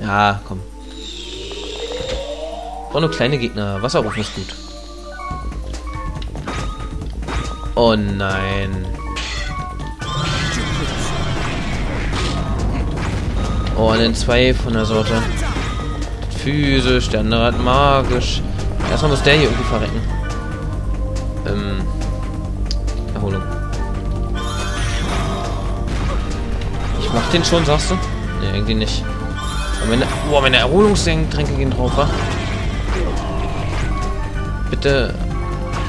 Ja, komm. Brauche nur kleine Gegner. Wasserrufen ist gut. Oh nein. Oh, an den zwei von der Sorte. Physisch, der andere hat magisch. Erstmal muss der hier irgendwie verrecken. Ähm. Erholung. Ich mach den schon, sagst du? Ne, irgendwie nicht. Aber meine, boah, meine Erholungstränke gehen drauf, wa? Bitte.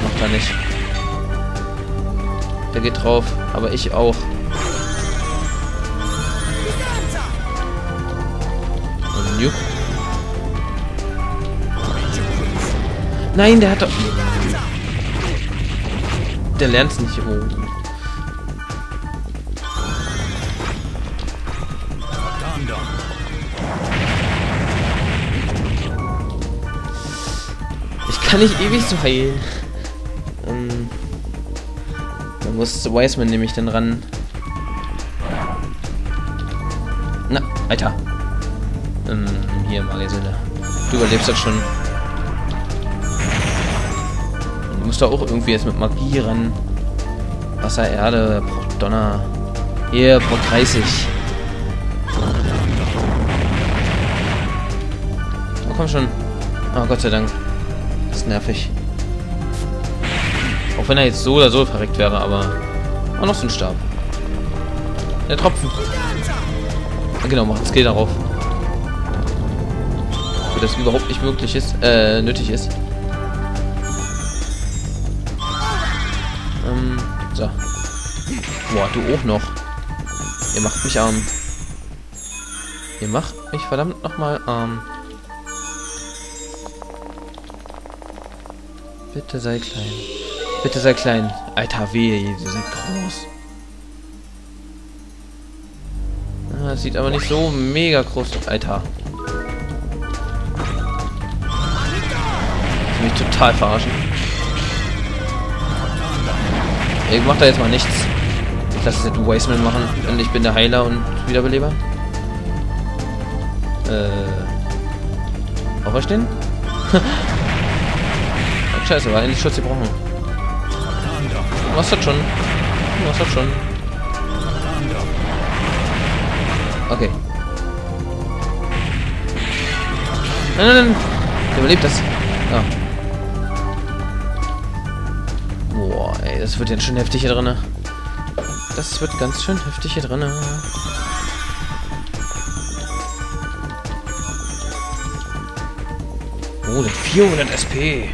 Macht er nicht. Der geht drauf, aber ich auch. Und Nuke. Nein, der hat doch... Der lernt's nicht. Oh. Kann nicht ewig so heilen. Ähm, da muss Wiseman nämlich dann ran. Na, Alter. Ähm, hier, Magiesünde. Du überlebst das schon. Du musst doch auch irgendwie jetzt mit Magie ran. Wasser, Erde, braucht Donner. Hier, braucht 30. Oh, komm schon. Oh, Gott sei Dank. Nervig. Auch wenn er jetzt so oder so verreckt wäre, aber... auch noch so ein Stab. Der Tropfen. Genau, macht Skill darauf. Für das überhaupt nicht möglich ist, äh, nötig ist. Ähm, so. Boah, du auch noch. Ihr macht mich arm. Ihr macht mich verdammt nochmal arm. Bitte sei klein. Bitte sei klein. Alter, wehe, sie sind groß. Ah, sieht aber nicht so mega groß aus. Alter. Ich mich total verarschen. Ich mach da jetzt mal nichts. Ich lasse jetzt Wasteman machen. Und ich bin der Heiler und Wiederbeleber. Äh. Auferstehen? Scheiße, war eigentlich Schutz gebrochen. Was hat schon? Was hat schon? Okay. Nein, nein, nein. Der überlebt das. Ah. Boah, ey, das wird jetzt schon heftig hier drin. Das wird ganz schön heftig hier drin. Oh, das 400 SP.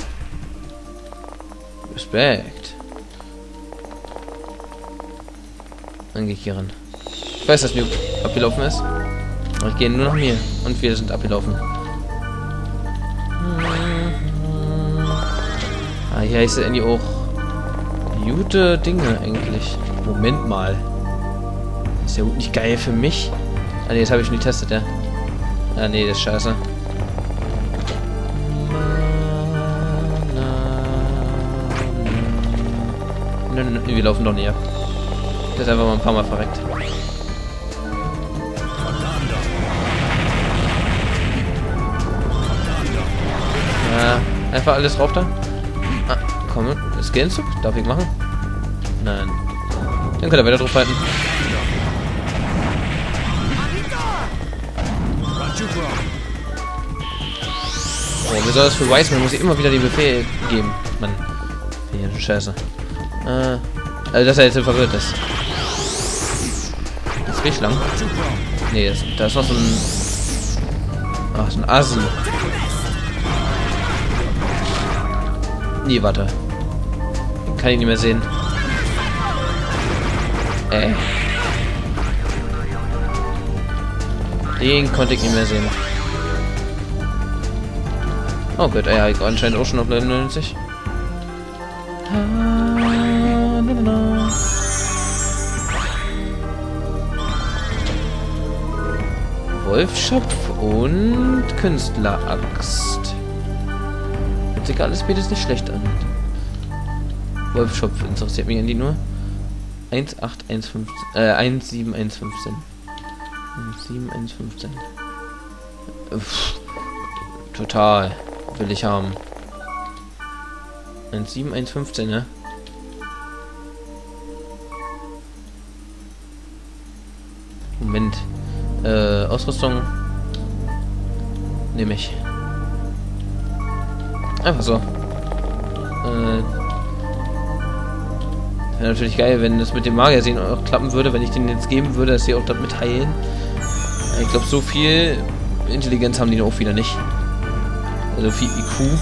Respekt. Dann gehe ich hier ran. Ich weiß, dass Nuke abgelaufen ist. Aber ich gehe nur nach mir. Und wir sind abgelaufen. Ah, hier heißt Andy auch gute Dinge eigentlich. Moment mal. Ist ja gut nicht geil für mich. Ah ne, das habe ich schon getestet, ja. Ah ne, das ist scheiße. Wir laufen doch näher. Der ist einfach mal ein paar Mal verreckt. Ja, einfach alles drauf da. Ah, komm, ist Skillenzug? Darf ich machen? Nein. Dann könnt ihr weiter drauf halten. Oh, wie soll das für Wiseman? Muss ich immer wieder die Befehl geben. Mann. Scheiße. Äh, also, dass er jetzt verwirrt ist. Das riecht lang. Nee, da ist noch so ein... Ach, so ein Asi. Nee, warte. Kann ich nicht mehr sehen. Ey. Den konnte ich nicht mehr sehen. Oh gut, ja, ich anscheinend auch schon auf 99. Wolfschopf und Künstleraxt. Hört sich alles beides nicht schlecht an. Wolfschopf interessiert mich an die nur. 18115. Äh, 17115. 17115. Pff, total. Will ich haben. 1,7, 1,15, ne? Äh, Ausrüstung. Nehme ich. Einfach so. Äh, Wäre natürlich geil, wenn das mit dem Magier sehen auch klappen würde, wenn ich den jetzt geben würde, dass sie auch damit heilen. Ich glaube, so viel Intelligenz haben die auch wieder nicht. Also viel IQ.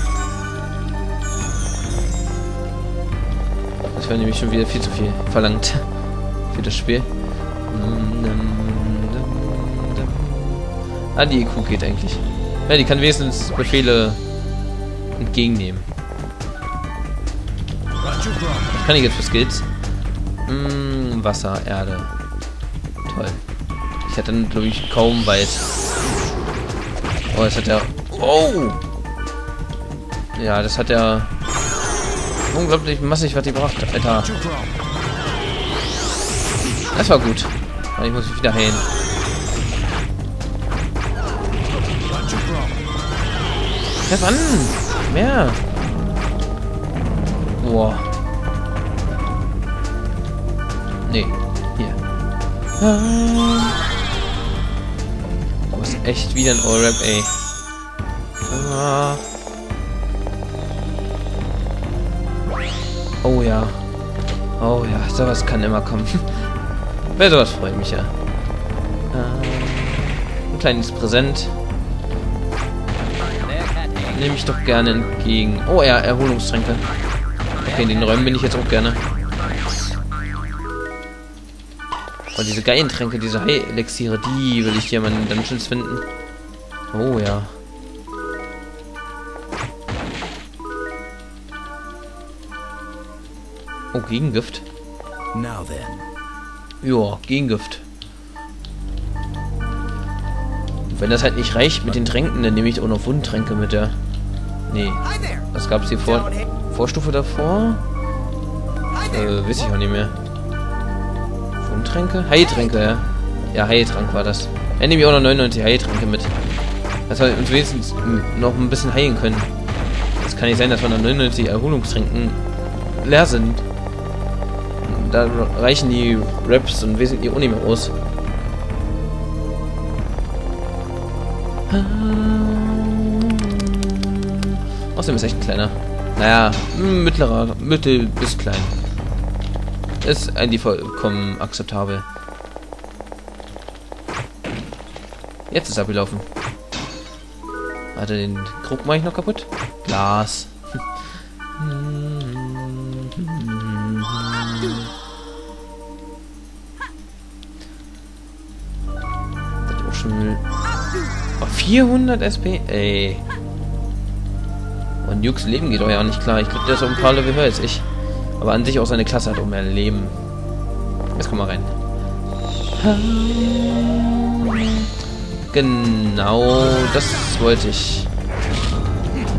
Das wäre nämlich schon wieder viel zu viel verlangt für das Spiel. Ah, die IQ geht eigentlich. Ja, die kann wenigstens Befehle entgegennehmen. Was kann ich jetzt für Skills? Hm, Wasser, Erde. Toll. Ich hatte, glaube ich, kaum weit. Oh, das hat er... Oh! Ja, das hat er... Unglaublich massig, was die braucht, Alter. Das war gut. Ich muss mich wieder heilen. Greif an! Mehr! Boah. Nee, hier. Du bist echt wieder ein All-Rap, ey. Ah. Oh ja. Oh ja, sowas kann immer kommen. Wer sowas freut mich ja. Ein kleines Präsent. Nehme ich doch gerne entgegen. Oh ja, Erholungstränke. Okay, in den Räumen bin ich jetzt auch gerne. Und diese geilen Tränke, diese High-Elixiere, die will ich hier mal in den Dungeons finden. Oh ja. Oh, Gegengift. Now then. Ja, Gegengift. Und wenn das halt nicht reicht mit den Tränken, dann nehme ich auch noch Wundtränke mit der. Nee. Was gab es hier vor? Vorstufe davor? Äh, weiß ich auch nicht mehr. Wundtränke? Heiltränke, ja. Ja, Heiltrank war das. Ja, nehme ich auch noch 99 Heiltränke mit. Dass wir uns wenigstens noch ein bisschen heilen können. Es kann nicht sein, dass wir noch 99 Erholungstränken leer sind. Da reichen die Raps und wesentlich auch nicht mehr aus. Außerdem ist echt ein kleiner. Naja, mittlerer, mittel bis klein. Ist eigentlich vollkommen akzeptabel. Jetzt ist abgelaufen. Warte, den Krug mache ich noch kaputt. Glas. Das ist auch schon... Oh, 400 SP? Ey. Nukes Leben geht doch ja nicht klar. Ich glaube, der ist auf ein paar Level höher als ich. Aber an sich auch seine Klasse hat um mehr Leben. Jetzt komm mal rein. Genau, das wollte ich.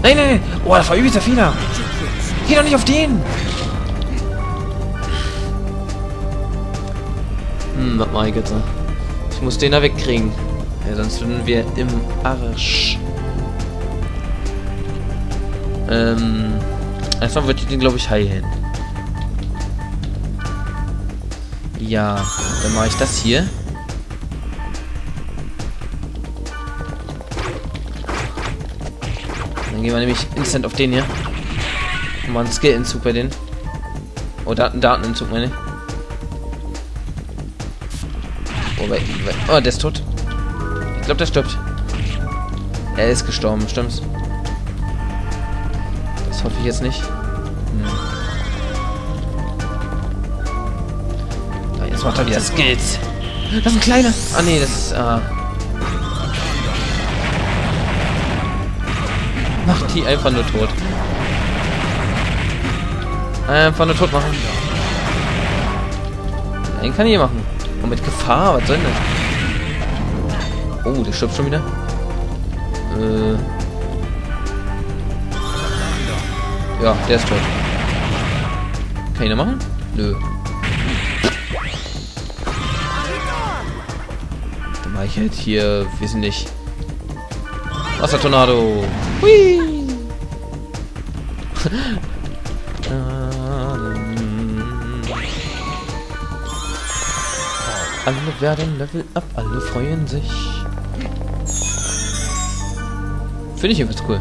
Nein, nein, nein. Oh, das war übelst der Fehler. Geh doch nicht auf den. Hm, was mach ich jetzt? Ich muss den da wegkriegen. Ja, sonst sind wir im Arsch. Ähm, erstmal würde ich den, glaube ich, heilen. Ja, dann mache ich das hier. Dann gehen wir nämlich instant auf den hier. Und machen Skill-Entzug bei denen. Oh, Daten Datenentzug, meine ich. Oh, wait, wait. oh, der ist tot. Ich glaube, der stirbt. Er ist gestorben, stimmt's? Hoffe ich jetzt nicht. Hm. Jetzt macht er wieder Skills. Das ist ein kleiner. Ah, nee, das ist... Ah. Macht die einfach nur tot. Einfach nur tot machen. Den kann ich hier machen. Und mit Gefahr, was soll denn das? Oh, der stirbt schon wieder. Äh. Ja, der ist tot. Kann ich noch machen? Nö. Dann mache ich halt hier, wir sind nicht. Wassertornado. Hui. alle werden Level up, alle freuen sich. Finde ich jedenfalls cool.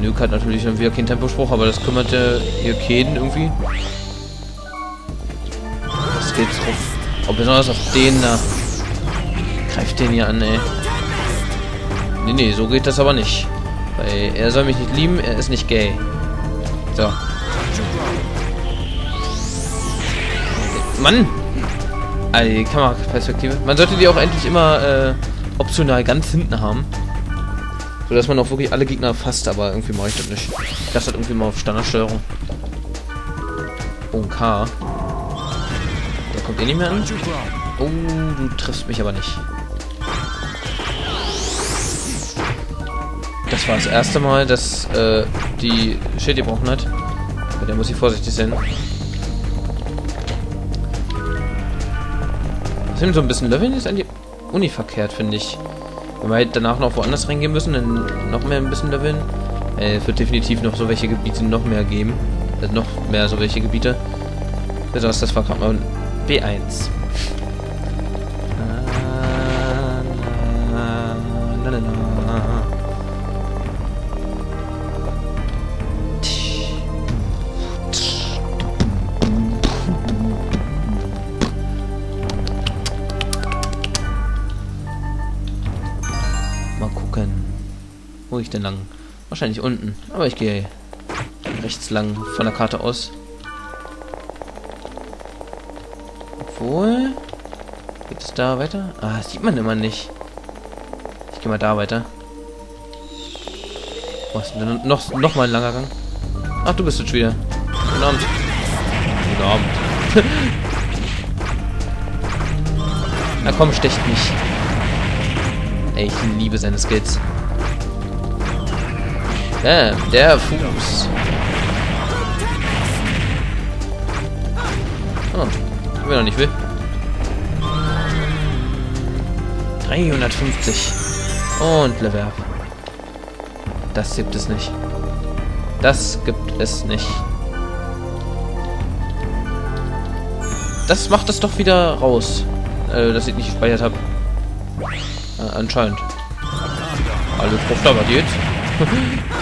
Nuke hat natürlich dann wieder keinen Tempospruch, aber das kümmert der hier keinen irgendwie. Das geht's drauf. Auch besonders auf den da. Greift den hier an, ey. Nee, nee, so geht das aber nicht. Weil er soll mich nicht lieben, er ist nicht gay. So. Mann! Also die Kameraperspektive. Man sollte die auch endlich immer äh, optional ganz hinten haben. So dass man auch wirklich alle Gegner fasst, aber irgendwie mache ich das nicht. Das irgendwie mal auf Standardsteuerung. Oh, ein K. Der kommt eh nicht mehr an. Oh, du triffst mich aber nicht. Das war das erste Mal, dass äh, die Schild gebrochen hat. Bei der muss ich vorsichtig sein. Das so ein bisschen Leveln ist eigentlich univerkehrt, finde ich. Wenn wir halt danach noch woanders reingehen müssen, dann noch mehr ein bisschen leveln. Äh, es wird definitiv noch so welche Gebiete noch mehr geben. Also noch mehr so welche Gebiete. Besonders das war gerade mal B1. Ich denn lang? Wahrscheinlich unten. Aber ich gehe rechts lang von der Karte aus. Obwohl... Geht es da weiter? Ah, das sieht man immer nicht. Ich gehe mal da weiter. Was ist denn noch, noch mal ein langer Gang? Ach, du bist jetzt wieder. Guten Abend. Guten Abend. Na komm, stecht mich. Ey, ich liebe seine Skills. Bam, der Fuß. Oh, wenn er nicht will. 350. Und Level up. Das gibt es nicht. Das gibt es nicht. Das macht es doch wieder raus. Äh, dass ich nicht gespeichert habe. Äh, anscheinend. Alles drauf da jetzt.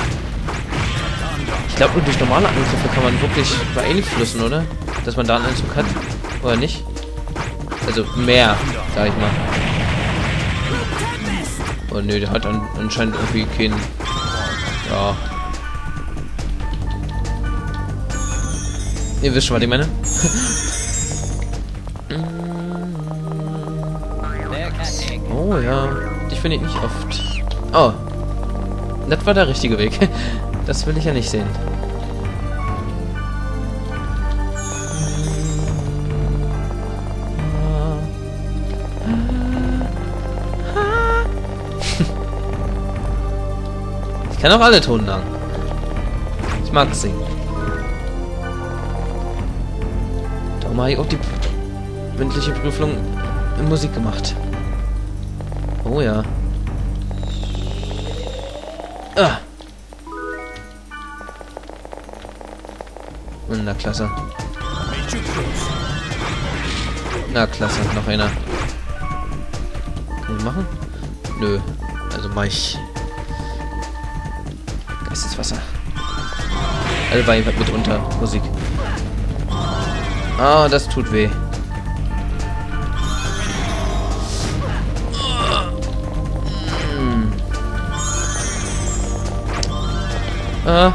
ich glaube, nur durch normale Angriffe kann man wirklich beeinflussen, oder? Dass man da einen Einzug hat. Oder nicht? Also mehr, sag ich mal. Oh ne, der hat an, anscheinend irgendwie keinen... Ja. Ihr wisst schon, was ich meine. oh ja, dich finde ich nicht oft. Oh, das war der richtige Weg. Das will ich ja nicht sehen. Ich kann auch alle Tonen lang. Ich mag singen. Darum habe ich auch die mündliche Prüfung in Musik gemacht. Oh ja. Klasse. Na klasse, noch einer. Kann ich machen? Nö. Also mach ich. Geisteswasser. Also war jedenfalls mit unter Musik. Ah, das tut weh. Äh, ähm,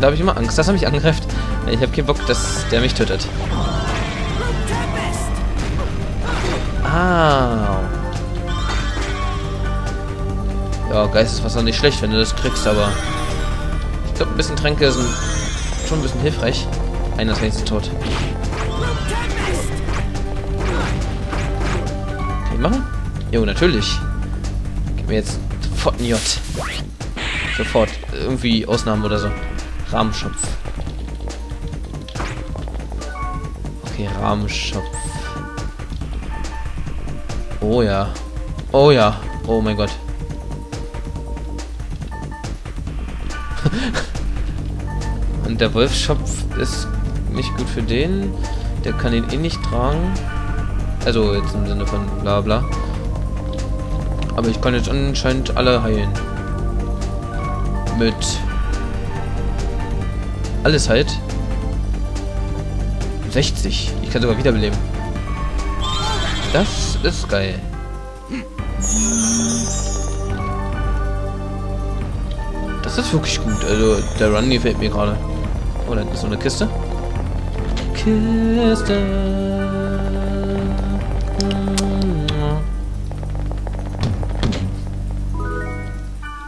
da habe ich immer Angst, dass er mich angreift. Ich habe keinen Bock, dass der mich tötet. Ah. Ja, Geisteswasser nicht schlecht, wenn du das kriegst, aber ich glaube, ein bisschen Tränke sind schon ein bisschen hilfreich. Einer ist wenigstens tot. Kann ich machen? Jo, natürlich. Gib mir jetzt sofort ein J. Sofort. Irgendwie Ausnahmen oder so. Rahmenschopf. Okay, Rahmenschopf. Oh ja. Oh ja. Oh mein Gott. Und der Wolfschopf ist nicht gut für den. Der kann ihn eh nicht tragen. Also jetzt im Sinne von bla bla. Aber ich kann jetzt anscheinend alle heilen. Mit alles halt. 60. Ich kann sogar wiederbeleben. Das ist geil. Das ist wirklich gut. Also der Run gefällt mir gerade. Oh, da ist so eine Kiste. Kiste.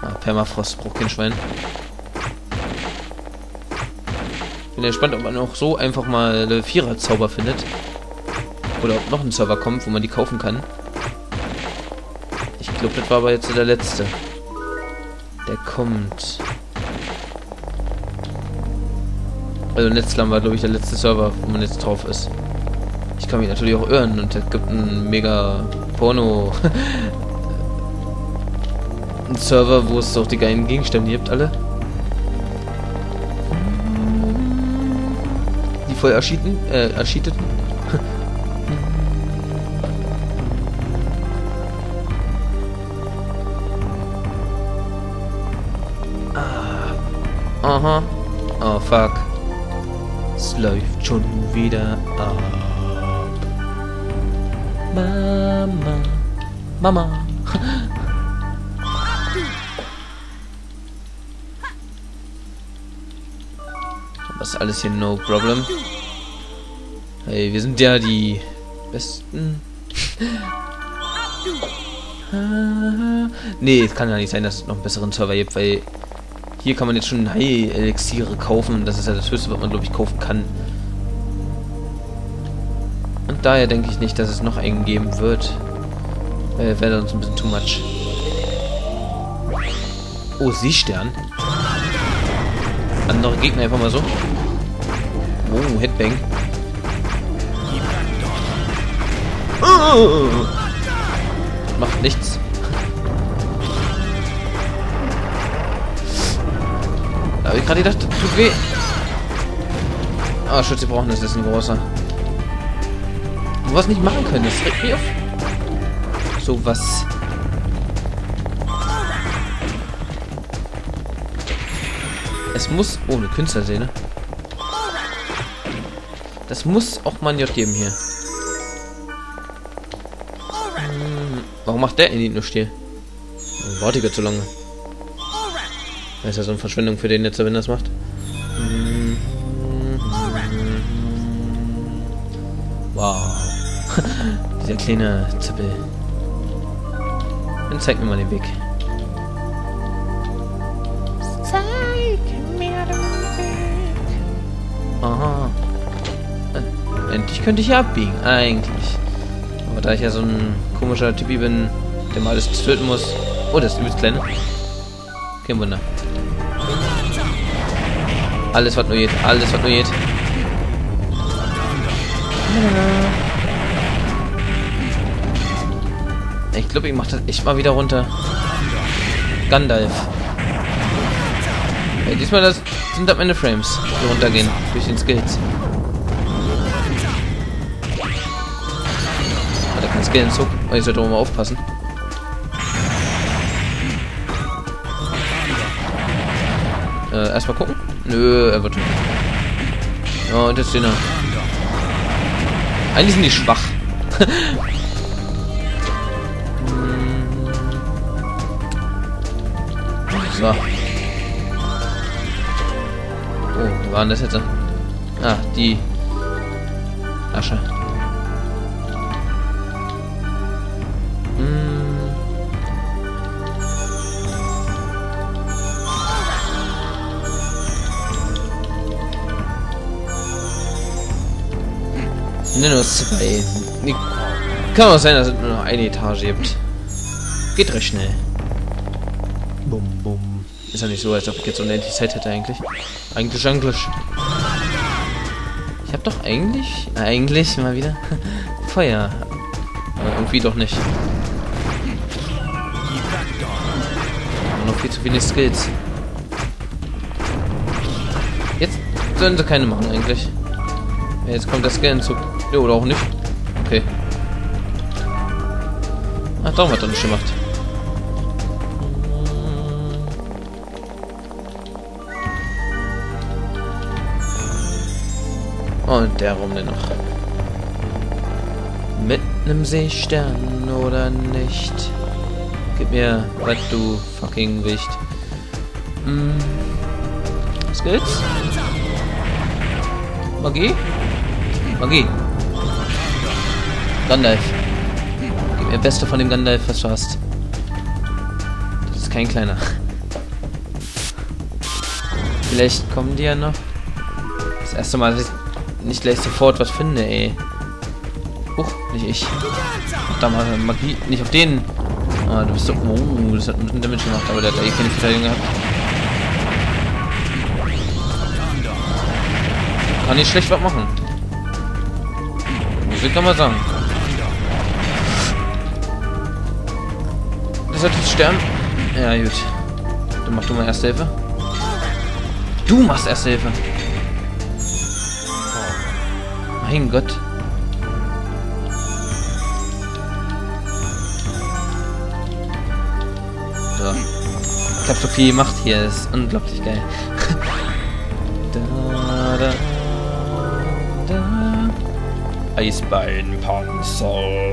Ah, Permafrost braucht kein Schwein. Bin gespannt, ob man auch so einfach mal eine Vierer-Zauber findet. Oder ob noch ein Server kommt, wo man die kaufen kann. Ich glaube, das war aber jetzt der letzte. Der kommt. Also Netzlam war, glaube ich, der letzte Server, wo man jetzt drauf ist. Ich kann mich natürlich auch irren und es gibt einen mega Porno ein Server, wo es auch die geilen Gegenstände gibt, alle. Voll erschieten, äh, erschieteten. Aha. Oh, fuck. Es läuft schon wieder ab. Mama. Mama. Was alles hier no problem. Hey, wir sind ja die besten. nee, es kann ja nicht sein, dass es noch einen besseren Server gibt, weil hier kann man jetzt schon Heil-Elixiere kaufen. Das ist ja das Höchste, was man, glaube ich, kaufen kann. Und daher denke ich nicht, dass es noch einen geben wird. Äh, Wäre sonst ein bisschen too much. Oh, Seestern. Andere Gegner einfach mal so. Oh, Headbang. Oh! Macht nichts. Da habe ich gerade gedacht, tut weh. Ah, oh, Schutz, sie brauchen das ist ein großer. Was nicht machen können, das regt mich auf. So was. Es muss... Oh, eine Künstlerszene. Das muss auch mal ein J geben hier. Hm, warum macht der ihn nur still? Oh, warte ich zu lange. Das ist ja so eine Verschwendung für den jetzt, wenn das macht. Wow. Dieser kleine Zippel. Dann zeig mir mal den Weg. Endlich könnte ich hier abbiegen, eigentlich. Aber da ich ja so ein komischer Typi bin, der mal alles töten muss. Oh, das ist übelst kleine. Kein Wunder. Alles, was nur geht. Alles, was nur geht. Ich glaube, ich mache das echt mal wieder runter. Gandalf. Ja, diesmal das sind das meine Frames, die runtergehen durch den Skills. Skillenzug? Oh, ich sollte auch mal aufpassen. Äh, erstmal gucken. Nö, er wird. Ja, und jetzt den. Eigentlich sind die schwach. so. Oh, wo waren das jetzt? Ah, die Asche. Ne, nur zwei. Nee. Kann auch sein, dass es nur noch eine Etage gibt. Geht recht schnell. Bum, bum. Ist ja nicht so, als ob ich jetzt unendlich Zeit hätte eigentlich. Eigentlich, eigentlich. Ich hat doch eigentlich, eigentlich mal wieder Feuer. Aber irgendwie doch nicht. Noch viel zu viele Skills. Jetzt sollen sie keine machen eigentlich. Jetzt kommt der Scan-Zug. Ja, oder auch nicht. Okay. Ach, darum hat er nicht gemacht. Und der rum noch. Mit einem Seestern oder nicht? Gib mir, was du fucking Wicht. Hm. Was geht's? Magie? Magie. Gandalf. Gib mir Beste von dem Gandalf, was du hast. Das ist kein kleiner. Vielleicht kommen die ja noch. Das erste Mal, dass ich nicht gleich sofort was finde, ey. Huch, nicht ich. Ach, da mal Magie. Nicht auf den. Ah, du bist so. Oh, das hat ein bisschen Damage gemacht, aber der hat eh keine Verteidigung gehabt. Kann nicht schlecht was machen. So kann man sagen. Hat jetzt Stern. Ja, gut. Dann mach du mal Erste Hilfe. Du machst Erste Hilfe. Mein Gott. So. Ich hab so viel gemacht hier. Das ist unglaublich geil. da, da, da. Eisbeinpanzer.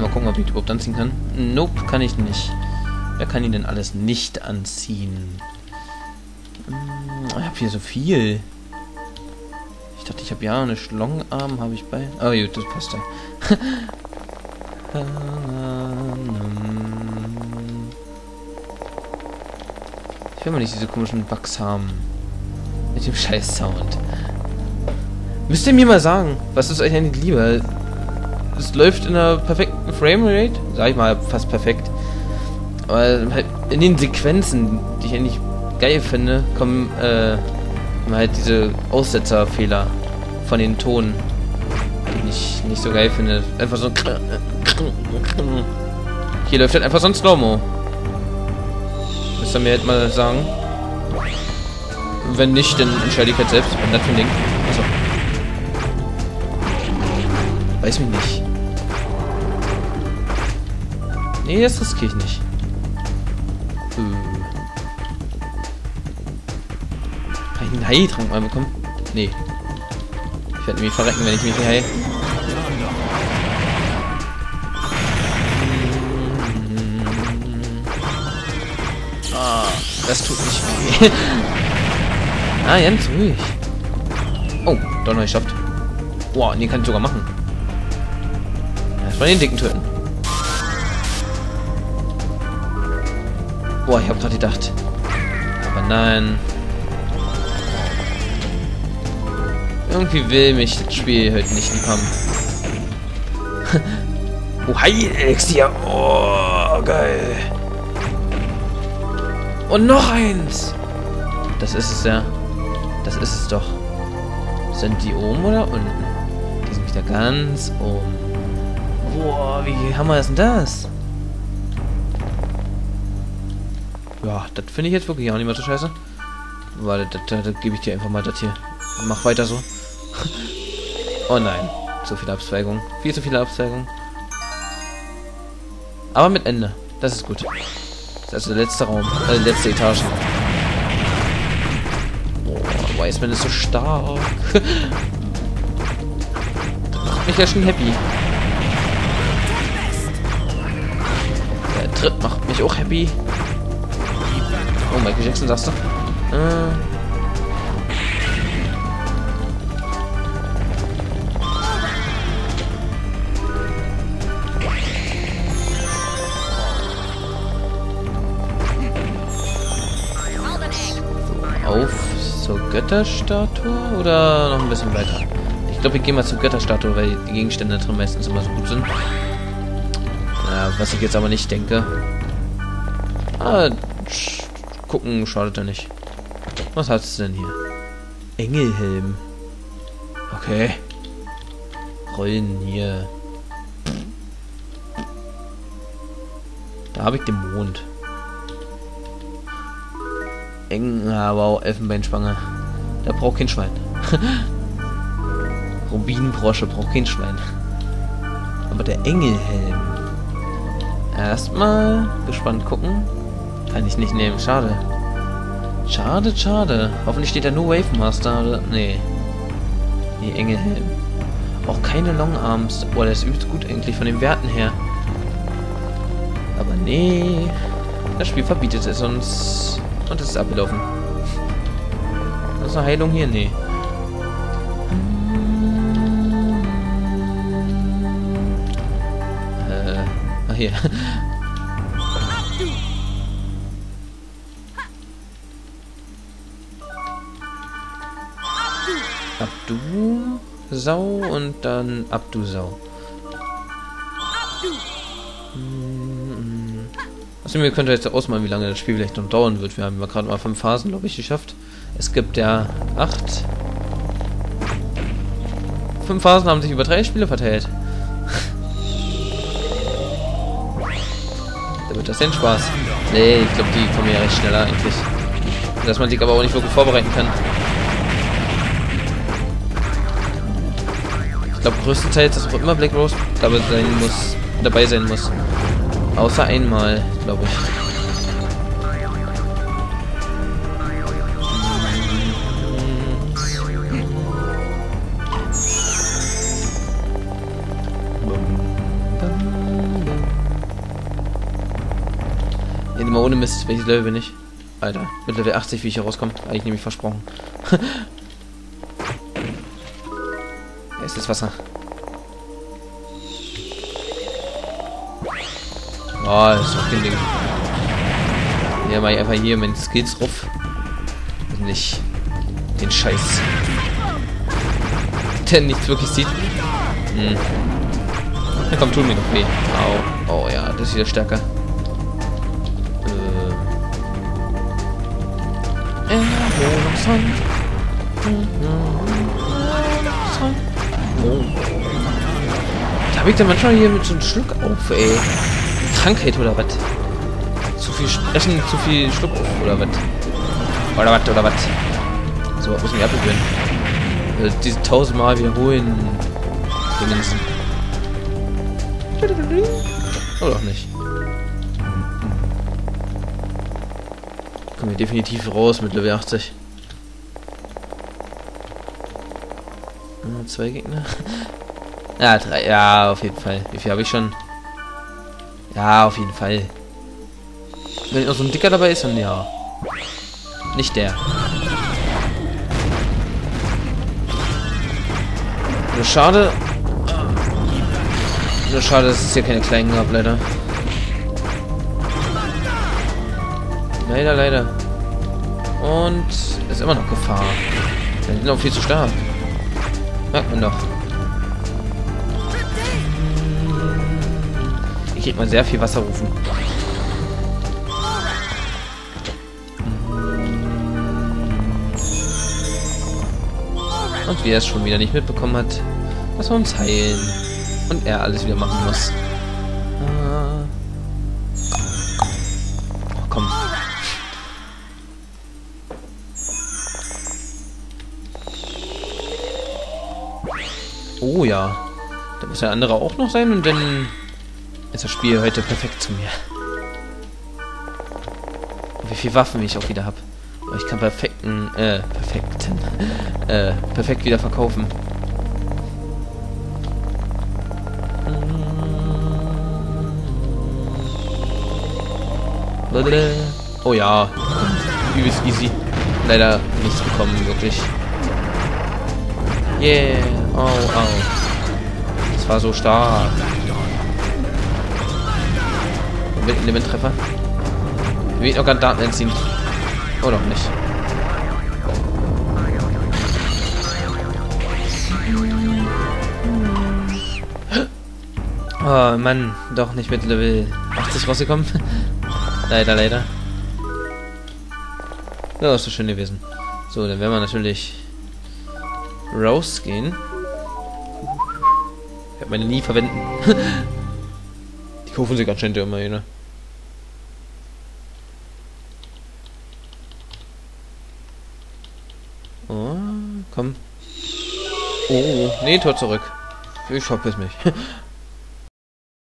Mal gucken, ob ich die überhaupt anziehen kann. Nope, kann ich nicht. Wer kann ihn denn alles nicht anziehen? Hm, ich habe hier so viel dachte, ich habe ja eine Schlongarm, habe ich bei. Oh gut, das passt ja. ich will mal nicht diese komischen Bugs haben. Mit dem scheiß Sound. Müsst ihr mir mal sagen, was ist euch eigentlich lieber? Es läuft in einer perfekten Framerate, sag ich mal, fast perfekt. Aber halt in den Sequenzen, die ich eigentlich geil finde, kommen äh, halt diese Aussetzerfehler von den Tonen, den ich nicht so geil finde. Einfach so Hier läuft halt einfach so ein Slow-Mo. Müsst ihr mir halt mal sagen. Wenn nicht, dann entscheide ich halt selbst. Wenn das für ein Ding. Achso. Weiß mich nicht. Nee, das riskiere ich nicht. Ich einen Hai-Trank mal bekommen? Nee werde nämlich verrecken, wenn ich mich hier Ah, das tut nicht weh. ah, ganz ruhig. Oh, noch geschafft. Boah, nee, kann ich sogar machen. Erstmal den dicken töten. Boah, ich habe gerade gedacht. Aber nein. Irgendwie will mich das Spiel heute nicht lieb oh, Heilelixier. Oh, geil. Und noch eins. Das ist es ja. Das ist es doch. Sind die oben oder unten? Die sind wieder ganz oben. Boah, wie hammer ist denn das? Ja, das finde ich jetzt wirklich auch nicht mehr so scheiße. Warte, da, da gebe ich dir einfach mal das hier. Mach weiter so. oh nein. Zu viele Abzweigungen. Viel zu viele Abzweigungen. Aber mit Ende. Das ist gut. Das ist also der letzte Raum. Äh, letzte Etage. Boah, Wiseman ist so stark. macht mich ja schon happy. Der Tritt macht mich auch happy. Oh, Michael Jackson sagst du? Äh, auf zur Götterstatue oder noch ein bisschen weiter? Ich glaube, wir gehen mal zur Götterstatue, weil die Gegenstände drin meistens immer so gut sind. Ja, was ich jetzt aber nicht denke. Ah, gucken schadet ja nicht. Was hat es denn hier? Engelhelm. Okay. Rollen hier. Da habe ich den Mond. Eng, ah, wow, Elfenbeinspange. Da braucht kein Schwein. Rubinbrosche braucht kein Schwein. Aber der Engelhelm. Erstmal gespannt gucken. Kann ich nicht nehmen, schade. Schade, schade. Hoffentlich steht da nur Wave Master, oder? Nee. Nee, Engelhelm. Auch keine Long Arms. Boah, der ist übelst gut eigentlich von den Werten her. Aber nee. Das Spiel verbietet es uns. Und es ist abgelaufen. Ist eine Heilung hier? Nee. Äh, ach hier. Abdu Sau und dann Abdu Sau. Also wir können jetzt ausmalen, wie lange das Spiel vielleicht noch dauern wird. Wir haben ja gerade mal fünf Phasen, glaube ich, geschafft. Es gibt ja acht. Fünf Phasen haben sich über drei Spiele verteilt. da wird das denn Spaß. Nee, ich glaube, die kommen ja recht schneller eigentlich. Dass man sich aber auch nicht wirklich vorbereiten kann. Glaube, größtenteils, dass auch immer Black Rose dabei sein muss. Dabei sein muss. Außer einmal, glaube ich. Mal ohne Mist, welches Level bin ich? Alter, mit Level 80, wie ich hier rauskomme. Habe ich nämlich versprochen. das Wasser. Oh, das ist doch kein Ding. Ja, ich einfach hier meine Skills ruf. Und nicht den Scheiß. Der nichts wirklich sieht. Hm. Ja, komm, tu mir noch weh. Au. Oh ja, das ist wieder stärker. Äh. Erholungshand. Erholungshand. Ich dann manchmal hier mit so einem Schluck auf, ey. Krankheit oder was? Zu viel Sprechen, zu viel Schluck oder was? Oder was, oder was? So, muss ich mich abgewöhnen. Also diese tausendmal wiederholen. Dingens. Oder auch nicht. Kommen wir definitiv raus mit Level 80. Zwei Gegner. Ja, drei. Ja, auf jeden Fall. Wie viel habe ich schon? Ja, auf jeden Fall. Wenn noch so ein Dicker dabei ist, dann ja. Nicht der. Nur schade. Nur schade, dass es hier keine kleinen gab, leider. Leider, leider. Und ist immer noch Gefahr. Die sind auch viel zu stark. Merkt man doch. Ich krieg mal sehr viel Wasser rufen. Und wie er es schon wieder nicht mitbekommen hat, dass wir uns heilen. Und er alles wieder machen muss. Oh, komm. Oh ja. Da muss der andere auch noch sein und dann ist das Spiel heute perfekt zu mir. Und wie viele Waffen ich auch wieder habe. Ich kann perfekten, äh, perfekten, äh, perfekt wieder verkaufen. Oh ja, übelst easy. Leider nichts bekommen, wirklich. Yeah, oh, oh. Das war so stark. Mit Elementtreffer. Wie noch gerade Daten entziehen. Oder auch nicht. Oh Mann, doch nicht mit Level 80 rausgekommen. leider, leider. Ja, ist so schön gewesen. So, dann werden wir natürlich rausgehen. Ich werde meine nie verwenden. Die kaufen ganz schön immer, ne? Oh, komm. Oh, nee, Tor zurück. Ich verpiss mich.